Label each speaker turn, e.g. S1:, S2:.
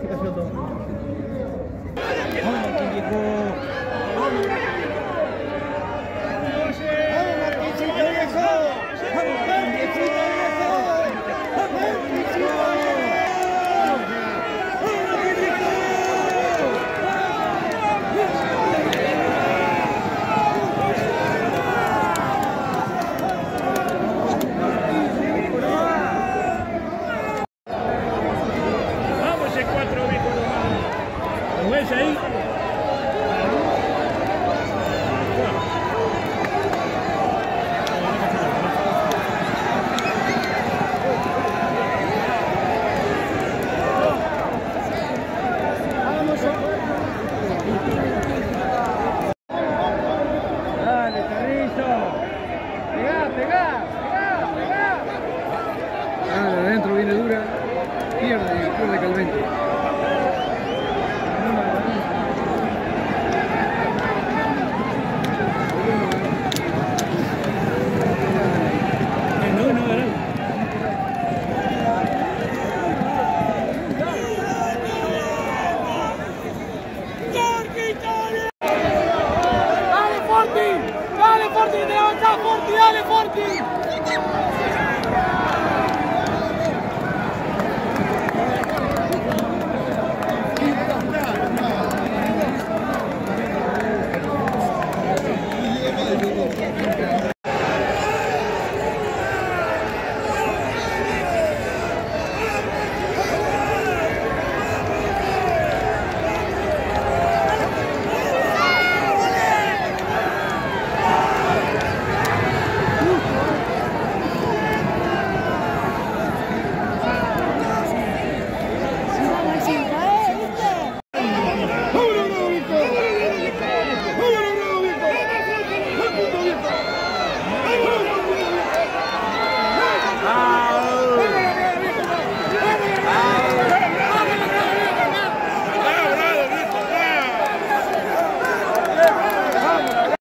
S1: se cayó todo. Mujeres ahí. Ah, dentro viene dura, pierde, pierde Calvente. Forti, devanza, Forti, dale, Forti. Yeah.